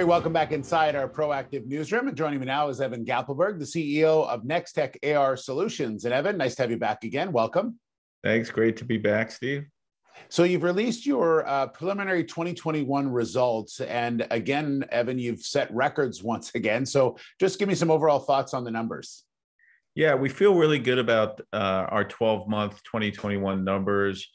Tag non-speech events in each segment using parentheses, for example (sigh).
Hey, welcome back inside our proactive newsroom. And joining me now is Evan Gappelberg, the CEO of Nextech AR Solutions. And Evan, nice to have you back again. Welcome. Thanks. Great to be back, Steve. So you've released your uh, preliminary 2021 results, and again, Evan, you've set records (laughs) once again. So just give me some overall thoughts on the numbers. Yeah, we feel really good about uh, our 12-month 2021 numbers.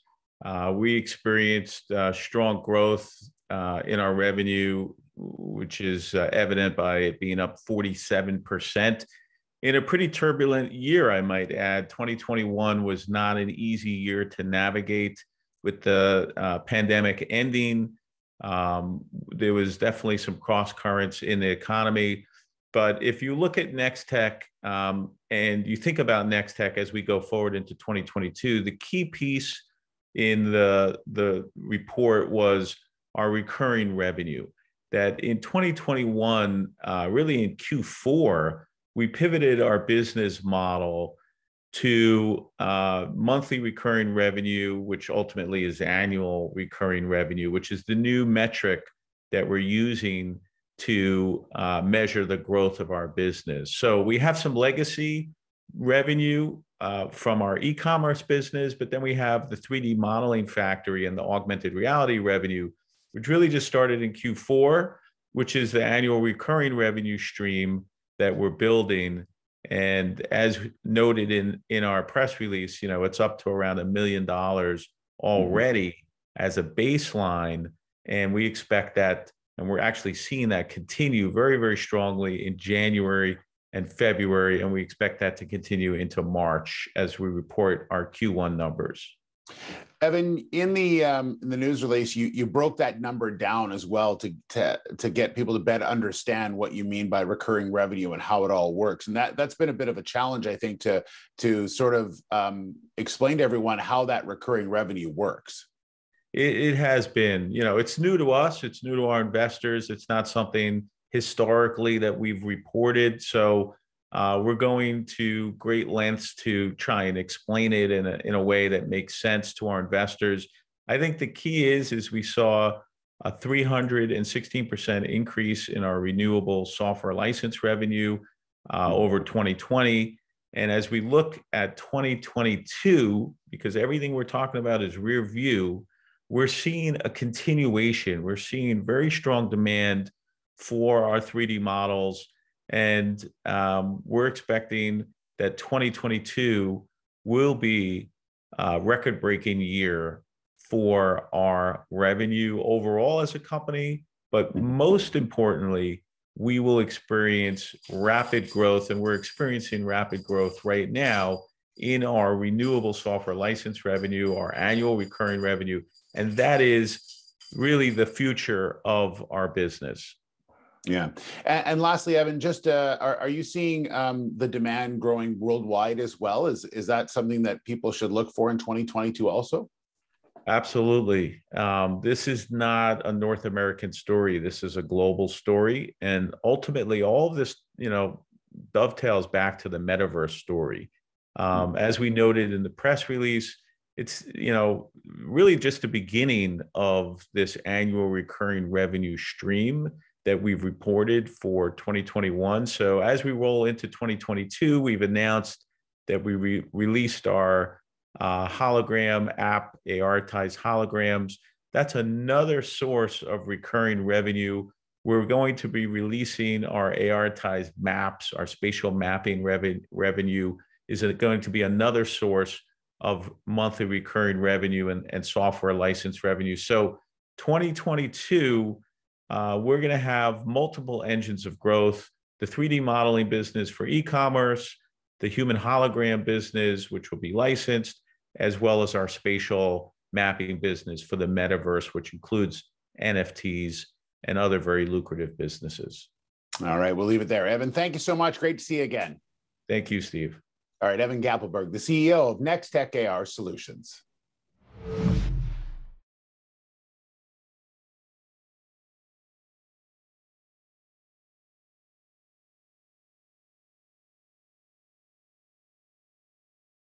Uh, we experienced uh, strong growth uh, in our revenue which is uh, evident by it being up 47% in a pretty turbulent year, I might add. 2021 was not an easy year to navigate with the uh, pandemic ending. Um, there was definitely some cross currents in the economy. But if you look at Nextech um, and you think about Nextech as we go forward into 2022, the key piece in the, the report was our recurring revenue that in 2021, uh, really in Q4, we pivoted our business model to uh, monthly recurring revenue, which ultimately is annual recurring revenue, which is the new metric that we're using to uh, measure the growth of our business. So we have some legacy revenue uh, from our e-commerce business, but then we have the 3D modeling factory and the augmented reality revenue which really just started in Q4, which is the annual recurring revenue stream that we're building. And as noted in in our press release, you know, it's up to around a million dollars already mm-hmm. as a baseline. And we expect that, and we're actually seeing that continue very, very strongly in January and February. And we expect that to continue into March as we report our Q1 numbers. Evan, in the um, in the news release, you you broke that number down as well to to to get people to better understand what you mean by recurring revenue and how it all works. And that that's been a bit of a challenge, I think, to to sort of um, explain to everyone how that recurring revenue works. It, it has been, you know, it's new to us. It's new to our investors. It's not something historically that we've reported. So uh, we're going to great lengths to try and explain it in a, in a way that makes sense to our investors. I think the key is is we saw a 316% increase in our renewable software license revenue uh, over 2020. And as we look at 2022, because everything we're talking about is rear view, we're seeing a continuation. We're seeing very strong demand for our 3D models and um, we're expecting that 2022 will be a record breaking year for our revenue overall as a company. But most importantly, we will experience rapid growth, and we're experiencing rapid growth right now in our renewable software license revenue, our annual recurring revenue. And that is really the future of our business. Yeah. And, and, lastly, Evan, just uh, are, are you seeing um, the demand growing worldwide as well? Is, is that something that people should look for in 2022 also? Absolutely. Um, this is not a North American story. This is a global story. And ultimately, all of this, you know, dovetails back to the metaverse story. Um, mm-hmm. as we noted in the press release, it's you know really just the beginning of this annual recurring revenue stream that we've reported for 2021. So as we roll into 2022, we've announced that we re- released our uh, hologram app, ARitize holograms. That's another source of recurring revenue. We're going to be releasing our ARitize maps, our spatial mapping rev- revenue is going to be another source of monthly recurring revenue and, and software license revenue. So 2022 uh, we're going to have multiple engines of growth the 3D modeling business for e commerce, the human hologram business, which will be licensed, as well as our spatial mapping business for the metaverse, which includes NFTs and other very lucrative businesses. All right, we'll leave it there. Evan, thank you so much. Great to see you again. Thank you, Steve. All right, Evan Gappelberg, the CEO of Nextech AR Solutions.